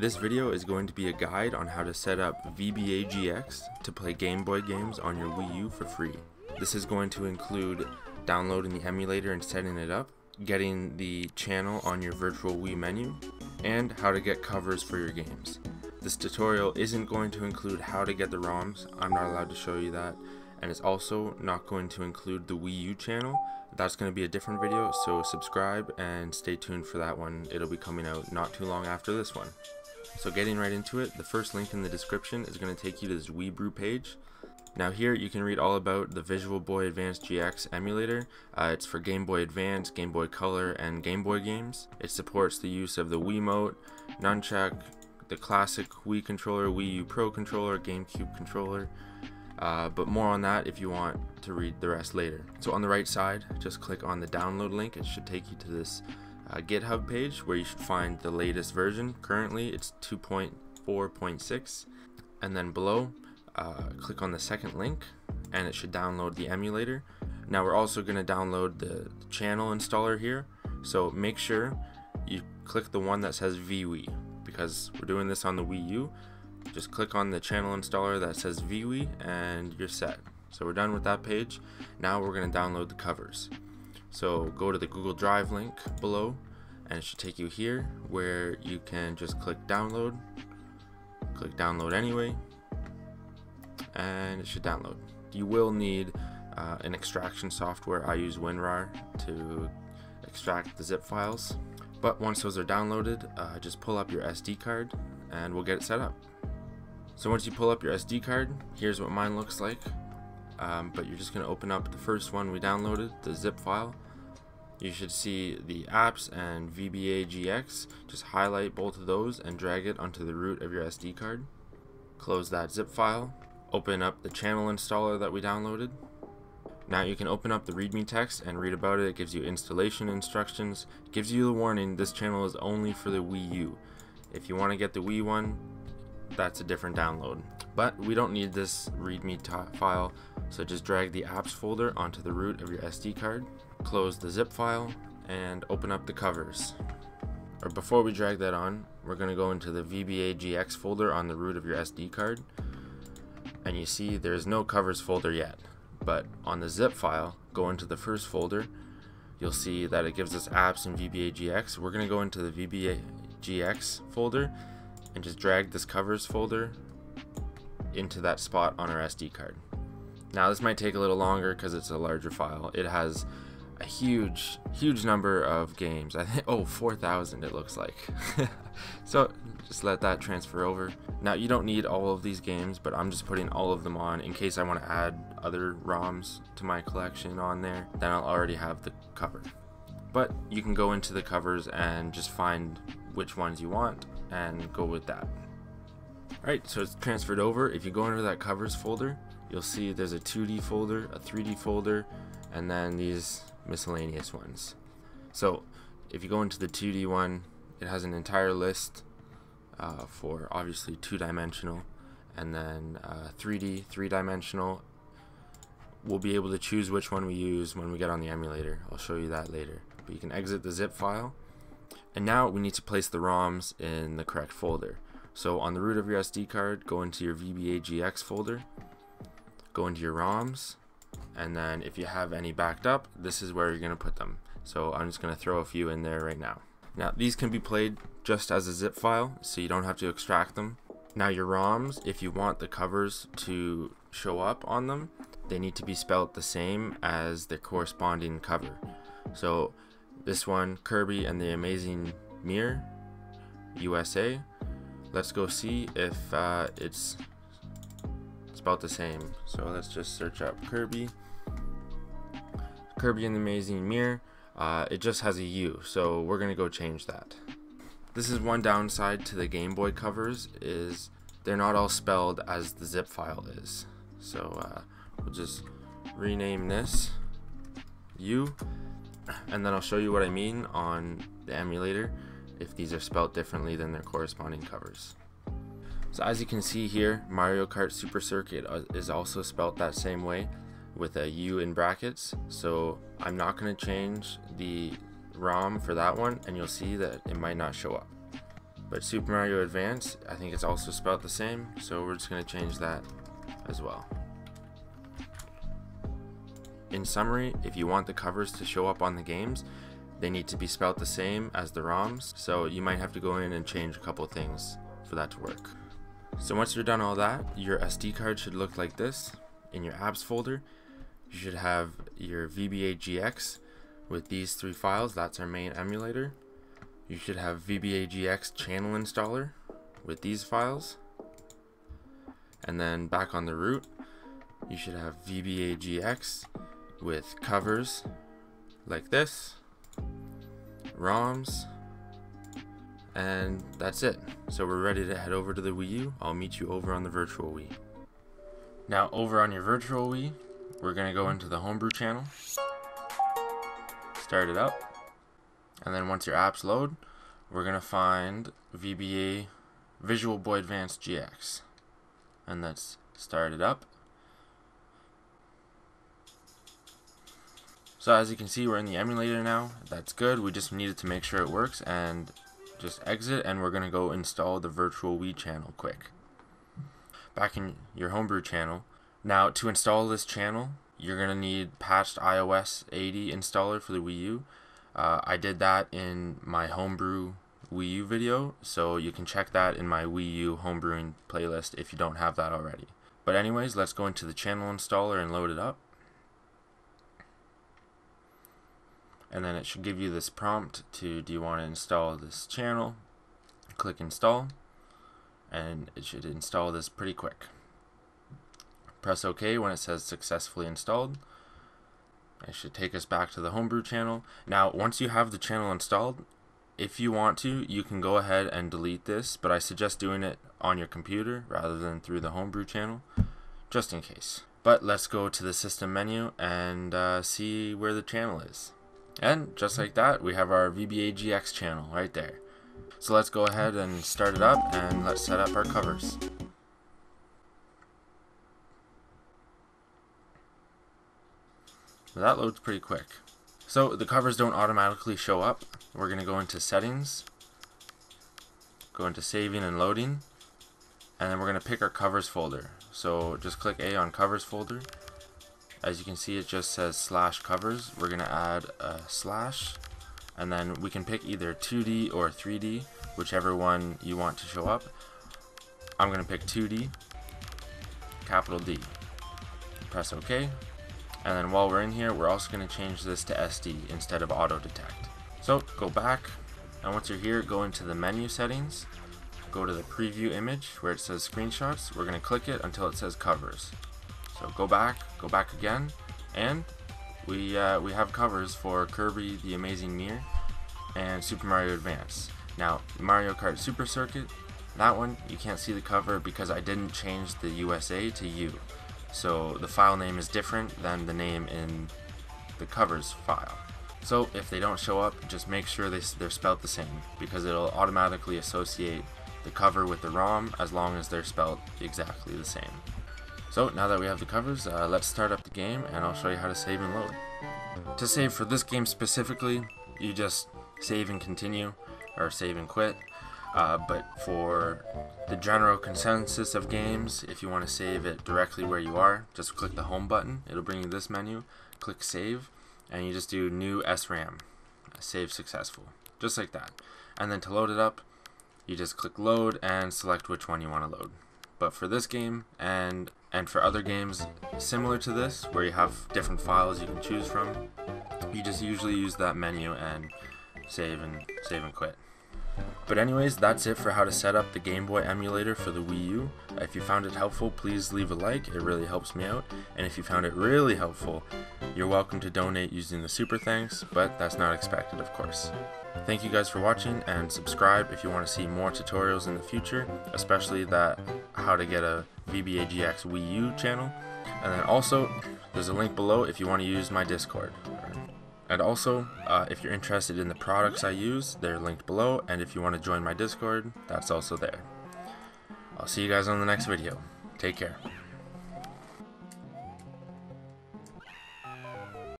This video is going to be a guide on how to set up VBA GX to play Game Boy games on your Wii U for free. This is going to include downloading the emulator and setting it up, getting the channel on your virtual Wii menu, and how to get covers for your games. This tutorial isn't going to include how to get the ROMs, I'm not allowed to show you that, and it's also not going to include the Wii U channel. That's going to be a different video, so subscribe and stay tuned for that one. It'll be coming out not too long after this one. So getting right into it, the first link in the description is going to take you to this WiiBrew page. Now here you can read all about the Visual Boy Advance GX emulator. Uh, it's for Game Boy Advance, Game Boy Color, and Game Boy games. It supports the use of the Wiimote, Nunchuck, the classic Wii controller, Wii U Pro controller, GameCube controller. Uh, but more on that if you want to read the rest later. So on the right side, just click on the download link. It should take you to this uh, GitHub page where you should find the latest version. Currently it's 2.4.6 and then below uh, click on the second link and it should download the emulator. Now we're also going to download the channel installer here so make sure you click the one that says VWii because we're doing this on the Wii U just click on the channel installer that says VWii and you're set. So we're done with that page. Now we're going to download the covers. So go to the Google Drive link below and it should take you here where you can just click download. Click download anyway and it should download. You will need uh, an extraction software. I use WinRAR to extract the zip files. But once those are downloaded, uh, just pull up your SD card and we'll get it set up. So once you pull up your SD card, here's what mine looks like. Um, but you're just going to open up the first one we downloaded, the zip file. You should see the apps and VBAGX. Just highlight both of those and drag it onto the root of your SD card. Close that zip file. Open up the channel installer that we downloaded. Now you can open up the readme text and read about it. It gives you installation instructions. It gives you the warning this channel is only for the Wii U. If you want to get the Wii one, that's a different download. But we don't need this readme file, so just drag the apps folder onto the root of your SD card, close the zip file, and open up the covers. Or before we drag that on, we're going to go into the VBA GX folder on the root of your SD card, and you see there's no covers folder yet. But on the zip file, go into the first folder, you'll see that it gives us apps and VBA GX. We're going to go into the VBA GX folder and just drag this covers folder into that spot on our SD card. Now this might take a little longer because it's a larger file. It has a huge, huge number of games. I think, oh, 4,000 it looks like. so just let that transfer over. Now you don't need all of these games, but I'm just putting all of them on in case I want to add other ROMs to my collection on there. Then I'll already have the cover. But you can go into the covers and just find which ones you want and go with that. Alright, so it's transferred over. If you go into that covers folder, you'll see there's a 2D folder, a 3D folder, and then these miscellaneous ones. So if you go into the 2D one, it has an entire list uh, for obviously two-dimensional, and then uh, 3D, three-dimensional. We'll be able to choose which one we use when we get on the emulator. I'll show you that later. But you can exit the zip file and now we need to place the ROMs in the correct folder. So on the root of your SD card, go into your VBA GX folder, go into your ROMs, and then if you have any backed up, this is where you're going to put them. So I'm just going to throw a few in there right now. Now these can be played just as a zip file, so you don't have to extract them. Now your ROMs, if you want the covers to show up on them, they need to be spelled the same as the corresponding cover. So this one, Kirby and the Amazing Mirror, USA. Let's go see if uh, it's about the same. So let's just search up Kirby. Kirby and the Amazing Mirror. Uh, it just has a U, so we're gonna go change that. This is one downside to the Game Boy covers is they're not all spelled as the zip file is. So uh, we'll just rename this U and then I'll show you what I mean on the emulator if these are spelled differently than their corresponding covers. So as you can see here, Mario Kart Super Circuit uh, is also spelled that same way with a U in brackets. So I'm not going to change the ROM for that one and you'll see that it might not show up. But Super Mario Advance, I think it's also spelled the same, so we're just going to change that as well. In summary, if you want the covers to show up on the games, they need to be spelled the same as the ROMs, so you might have to go in and change a couple things for that to work. So once you're done all that, your SD card should look like this. In your apps folder, you should have your VBA GX with these three files, that's our main emulator. You should have VBA GX channel installer with these files. And then back on the root, you should have VBA GX with covers like this, ROMs, and that's it. So we're ready to head over to the Wii U. I'll meet you over on the virtual Wii. Now over on your virtual Wii, we're gonna go into the homebrew channel, start it up, and then once your apps load, we're gonna find VBA Visual Boy Advance GX. And let's start it up. So as you can see, we're in the emulator now. That's good. We just needed to make sure it works and just exit and we're going to go install the virtual Wii channel quick. Back in your homebrew channel. Now to install this channel, you're going to need patched iOS 80 installer for the Wii U. Uh, I did that in my homebrew Wii U video, so you can check that in my Wii U homebrewing playlist if you don't have that already. But anyways, let's go into the channel installer and load it up. And then it should give you this prompt to do you want to install this channel? Click install and it should install this pretty quick. Press OK when it says successfully installed. It should take us back to the homebrew channel. Now once you have the channel installed if you want to you can go ahead and delete this but I suggest doing it on your computer rather than through the homebrew channel just in case. But let's go to the system menu and uh, see where the channel is and just like that, we have our VBA GX channel right there. So let's go ahead and start it up and let's set up our covers. that loads pretty quick. So the covers don't automatically show up. We're going to go into settings, go into saving and loading, and then we're going to pick our covers folder. So just click A on covers folder as you can see it just says slash covers. We're gonna add a slash and then we can pick either 2D or 3D whichever one you want to show up. I'm gonna pick 2D capital D. Press OK. And then while we're in here we're also to change this to SD instead of auto detect. So go back and once you're here go into the menu settings go to the preview image where it says screenshots. We're to click it until it says covers so go back, go back again, and we uh, we have covers for Kirby the Amazing Mirror and Super Mario Advance. Now Mario Kart Super Circuit, that one you can't see the cover because I didn't change the USA to U. So the file name is different than the name in the covers file. So if they don't show up, just make sure they, they're spelled the same because it'll automatically associate the cover with the ROM as long as they're spelled exactly the same. So now that we have the covers, uh, let's start up the game and I'll show you how to save and load. To save for this game specifically, you just save and continue, or save and quit. Uh, but for the general consensus of games, if you want to save it directly where you are, just click the home button. It'll bring you this menu. Click save, and you just do new SRAM, save successful, just like that. And then to load it up, you just click load and select which one you want to load. But for this game and and for other games similar to this, where you have different files you can choose from, you just usually use that menu and save and save and quit. But anyways, that's it for how to set up the Game Boy emulator for the Wii U. If you found it helpful, please leave a like, it really helps me out. And if you found it really helpful, you're welcome to donate using the super thanks, but that's not expected of course. Thank you guys for watching and subscribe if you want to see more tutorials in the future, especially that how to get a VBAGX Wii U channel. And then also, there's a link below if you want to use my Discord. And also, uh, if you're interested in the products I use, they're linked below. And if you want to join my Discord, that's also there. I'll see you guys on the next video. Take care.